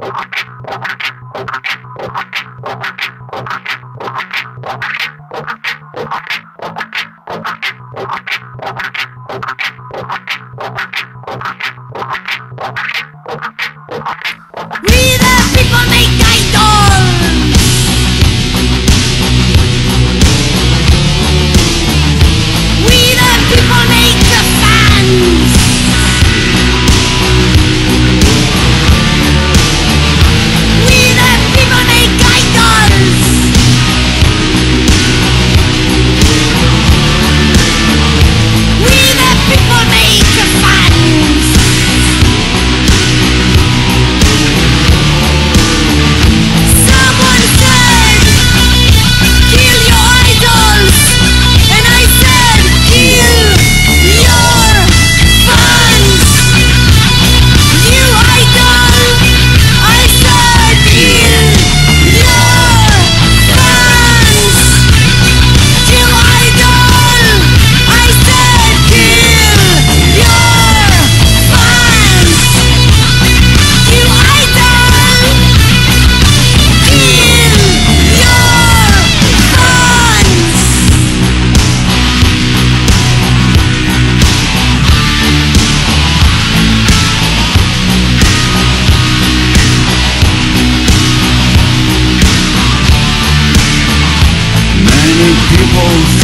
Thank you. People